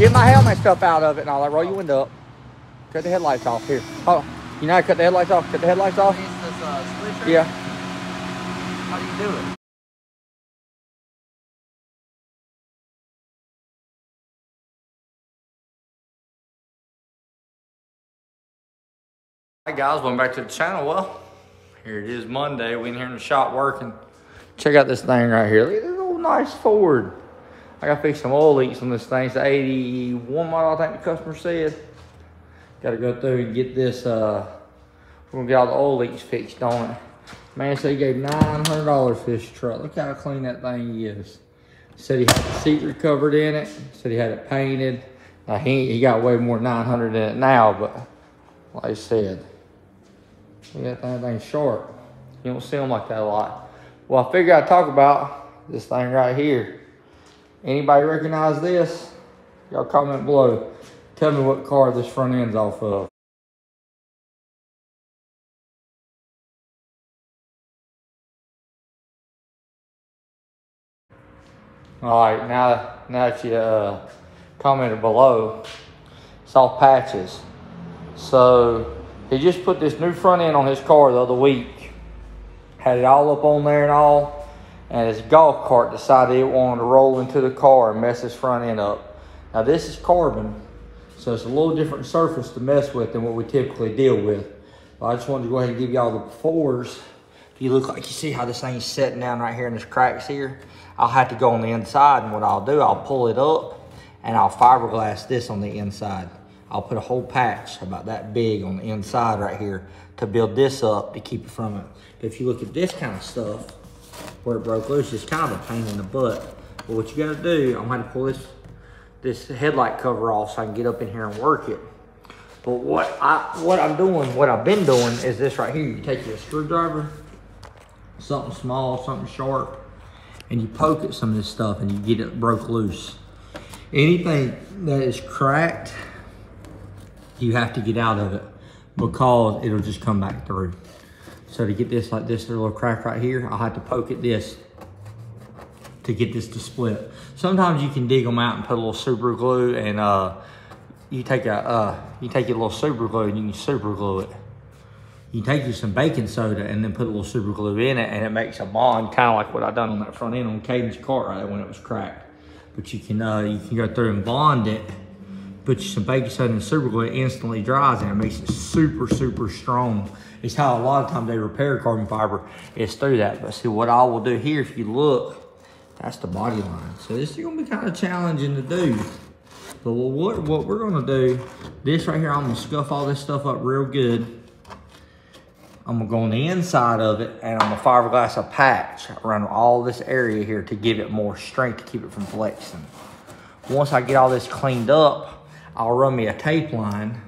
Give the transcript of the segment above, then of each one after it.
Get my helmet stuff out of it and I'll roll your window up. Cut the headlights off here. Oh, you know how to cut the headlights off? Cut the headlights off? Uh, yeah. How do you do it? Hey guys, welcome back to the channel. Well, here it is Monday. We in here in the shop working. Check out this thing right here. Look at this little nice Ford. I gotta fix some oil leaks on this thing. It's the 81 model, I think the customer said. Gotta go through and get this, uh, we're gonna get all the oil leaks fixed on it. Man said he gave $900 for this truck. Look how clean that thing is. Said he had the seat recovered in it. Said he had it painted. Now he, he got way more than 900 in it now, but like I said, look at that thing sharp. You don't see them like that a lot. Well, I figured I'd talk about this thing right here. Anybody recognize this? Y'all comment below. Tell me what car this front end's off of. All right, now, now that you uh, commented below, it's off patches. So he just put this new front end on his car the other week. Had it all up on there and all. And his golf cart decided it wanted to roll into the car and mess his front end up. Now this is carbon, so it's a little different surface to mess with than what we typically deal with. But I just wanted to go ahead and give y'all the befores. If you look like you see how this thing's setting down right here in this cracks here, I'll have to go on the inside and what I'll do, I'll pull it up and I'll fiberglass this on the inside. I'll put a whole patch about that big on the inside right here to build this up to keep it from it. But If you look at this kind of stuff, where it broke loose, it's kind of a pain in the butt. But what you gotta do, I'm gonna pull this, this headlight cover off so I can get up in here and work it. But what, I, what I'm doing, what I've been doing is this right here. You take your screwdriver, something small, something sharp, and you poke at some of this stuff and you get it broke loose. Anything that is cracked, you have to get out of it because it'll just come back through. So to get this like this little crack right here, I'll have to poke at this to get this to split. Sometimes you can dig them out and put a little super glue and uh, you take a uh, you take a little super glue and you can super glue it. You take you some baking soda and then put a little super glue in it and it makes a bond, kind of like what I done on that front end on Caden's cart right when it was cracked. But you can uh, you can go through and bond it put you some baking soda and super glue, it instantly dries and it makes it super, super strong. It's how a lot of times they repair carbon fiber is through that. But see what I will do here, if you look, that's the body line. So this is gonna be kind of challenging to do. But what, what we're gonna do, this right here, I'm gonna scuff all this stuff up real good. I'm gonna go on the inside of it and I'm gonna fiberglass a patch around all this area here to give it more strength to keep it from flexing. Once I get all this cleaned up, I'll run me a tape line.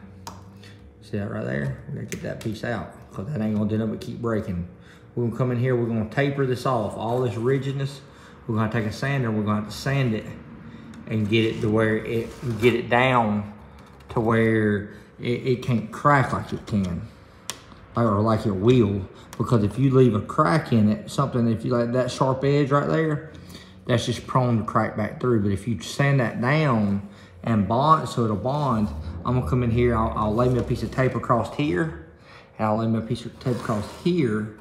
See that right there? We're gonna get that piece out because that ain't gonna do nothing but keep breaking. We're gonna come in here, we're gonna taper this off. All this rigidness, we're gonna take a sander, we're gonna have to sand it and get it to where it, get it down to where it, it can't crack like it can or like it will. Because if you leave a crack in it, something, if you like that sharp edge right there, that's just prone to crack back through. But if you sand that down and bond, so it'll bond, I'm gonna come in here, I'll, I'll lay me a piece of tape across here, and I'll lay me a piece of tape across here,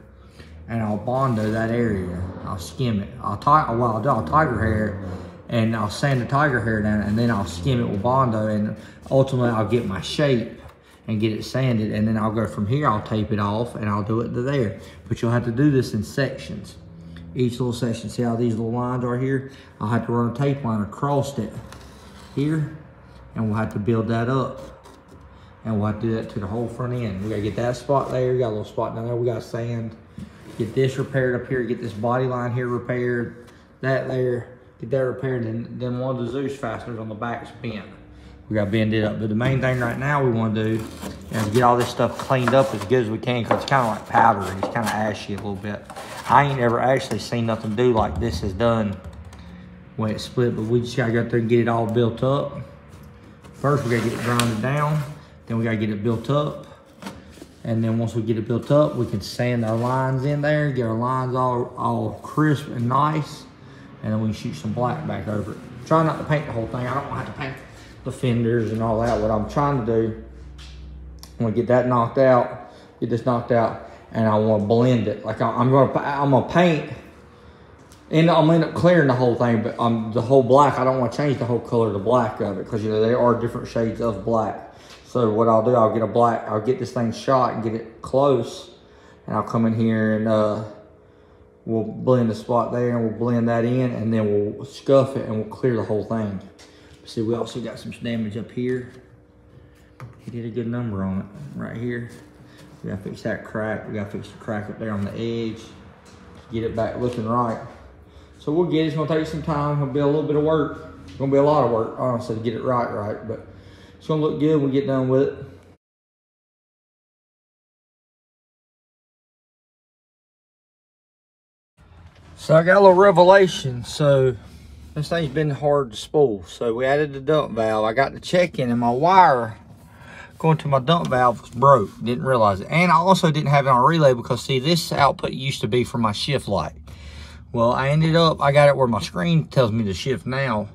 and I'll bondo that area. I'll skim it. I'll tie, well, I'll do, I'll tiger hair and I'll sand the tiger hair down, and then I'll skim it with bondo, and ultimately I'll get my shape and get it sanded, and then I'll go from here, I'll tape it off, and I'll do it to there. But you'll have to do this in sections. Each little section, see how these little lines are here? I'll have to run a tape line across it here, and we'll have to build that up. And we'll have to do that to the whole front end. We gotta get that spot there, we got a little spot down there, we gotta sand. Get this repaired up here, get this body line here repaired, that there, get that repaired, and then one of the Dzus fasteners on the back's bent. We gotta bend it up. But the main thing right now we wanna do is get all this stuff cleaned up as good as we can because it's kind of like powder. It's kind of ashy a little bit. I ain't ever actually seen nothing do like this is done when it's split, but we just gotta go through and get it all built up. First, we gotta get it grounded down. Then we gotta get it built up. And then once we get it built up, we can sand our lines in there, get our lines all, all crisp and nice. And then we can shoot some black back over it. Try not to paint the whole thing. I don't want to have to paint the fenders and all that. What I'm trying to do, I'm gonna get that knocked out, get this knocked out, and I want to blend it. Like I'm gonna, I'm gonna paint, and I'm end up clearing the whole thing, but um, the whole black. I don't want to change the whole color the black of it because you know there are different shades of black. So what I'll do, I'll get a black, I'll get this thing shot and get it close, and I'll come in here and uh, we'll blend the spot there and we'll blend that in, and then we'll scuff it and we'll clear the whole thing. See, we also got some damage up here. He did a good number on it right here. We gotta fix that crack. We gotta fix the crack up there on the edge. Get it back looking right. So we'll get it. It's gonna take some time. It'll be a little bit of work. It's gonna be a lot of work, honestly, to get it right, right. But it's gonna look good when we get done with it. So I got a little revelation. So this thing's been hard to spool. So we added the dump valve. I got the check in and my wire going to my dump valve was broke. Didn't realize it. And I also didn't have it on relay because see this output used to be for my shift light. Well, I ended up, I got it where my screen tells me to shift now.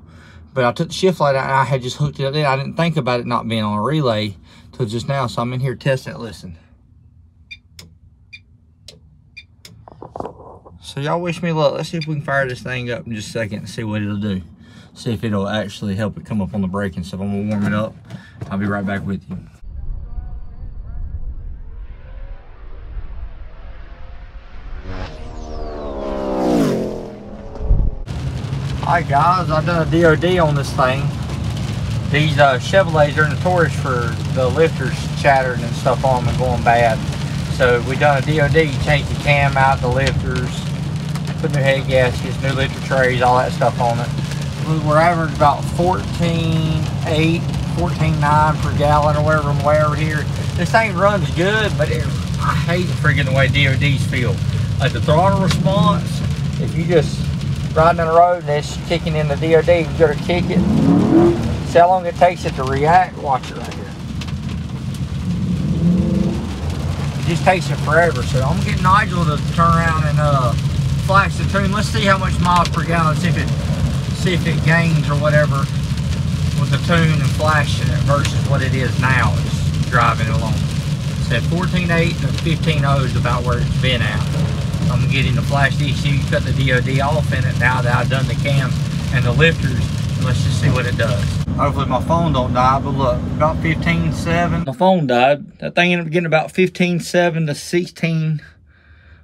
But I took the shift light out and I had just hooked it up there. I didn't think about it not being on a relay till just now. So I'm in here testing it. Listen. So y'all wish me luck. Let's see if we can fire this thing up in just a second and see what it'll do. See if it'll actually help it come up on the brake and stuff. I'm gonna warm it up. I'll be right back with you. Hi guys, I've done a DOD on this thing. These uh, Chevrolets are notorious for the lifters chattering and stuff on them and going bad. So we done a DOD, you change the cam out, the lifters, put new head gaskets, new lifter trays, all that stuff on it. We're averaging about 14.8, 14.9 per gallon or whatever I'm over here. This thing runs good, but it, I hate freaking the way DODs feel. Like the throttle response, if you just riding on the road and it's kicking in the DOD, you gotta kick it. See how long it takes it to react? Watch it right here. It just takes it forever. So I'm gonna get Nigel to turn around and uh, flash the tune. Let's see how much miles per gallon, see if it see if it gains or whatever with the tune and flashing it versus what it is now. It's driving along. Said 14.8 to 15.0 is about where it's been at. I'm getting the flash ECU, cut the DOD off in it now that I've done the cam and the lifters. Let's just see what it does. Hopefully my phone don't die, but look, about 15.7. My phone died. That thing ended up getting about 15.7 to 16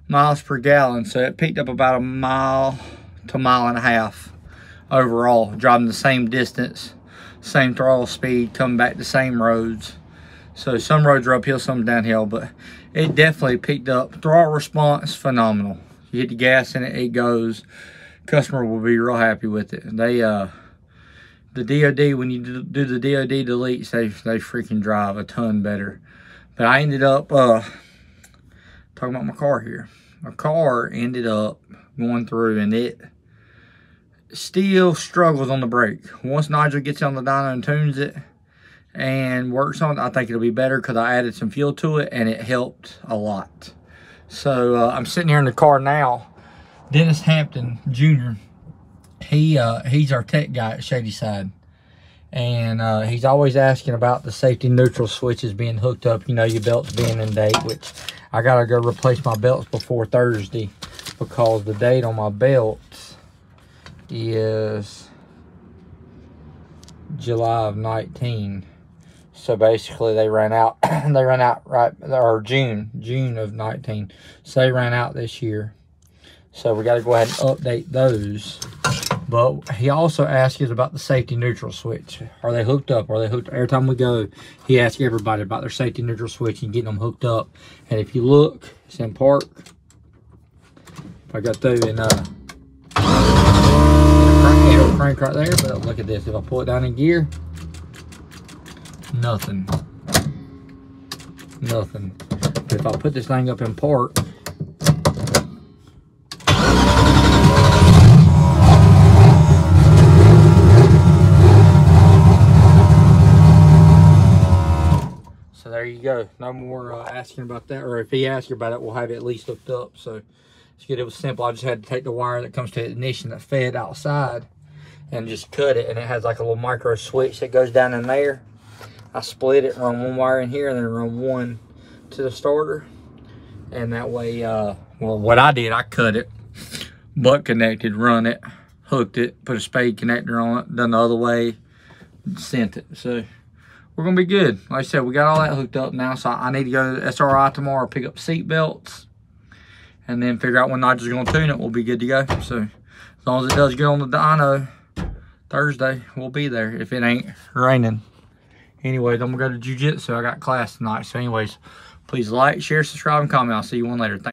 miles per gallon. So it picked up about a mile to a mile and a half overall, driving the same distance, same throttle speed, coming back the same roads. So some roads are uphill, some downhill, but it definitely picked up. Throttle response, phenomenal. You hit the gas in it, it goes. Customer will be real happy with it. They, uh, the DOD, when you do the DOD deletes, they, they freaking drive a ton better. But I ended up, uh, talking about my car here. My car ended up going through and it still struggles on the brake. Once Nigel gets on the dyno and tunes it, and works on it, I think it'll be better because I added some fuel to it and it helped a lot. So uh, I'm sitting here in the car now. Dennis Hampton Jr. He uh, he's our tech guy at Shadyside. And uh, he's always asking about the safety neutral switches being hooked up. You know, your belts being in date, which I got to go replace my belts before Thursday because the date on my belts is July of 19. So basically they ran out, they ran out right, or June, June of 19. So they ran out this year. So we got to go ahead and update those. But he also asks us about the safety neutral switch. Are they hooked up? Are they hooked? Every time we go, he asks everybody about their safety neutral switch and getting them hooked up. And if you look, it's in park. I got through and uh, it'll crank right there. But look at this. If I pull it down in gear, nothing. Nothing. But if I put this thing up in park, So there you go. No more uh, asking about that. Or if he asks you about it, we'll have it at least hooked up. So it's good. It was simple. I just had to take the wire that comes to the ignition that fed outside and just cut it. And it has like a little micro switch that goes down in there. I split it, run one wire in here, and then run one to the starter. And that way, uh, well, what I did, I cut it, butt connected, run it, hooked it, put a spade connector on it, done the other way, sent it. So we're gonna be good. Like I said, we got all that hooked up now. So I need to go to SRI tomorrow, pick up seat belts, and then figure out when Nigel's gonna tune it. We'll be good to go. So as long as it does get on the dyno Thursday, we'll be there if it ain't raining. Anyways, I'm gonna go to jujitsu. I got class tonight. So anyways, please like, share, subscribe, and comment. I'll see you one later. Thank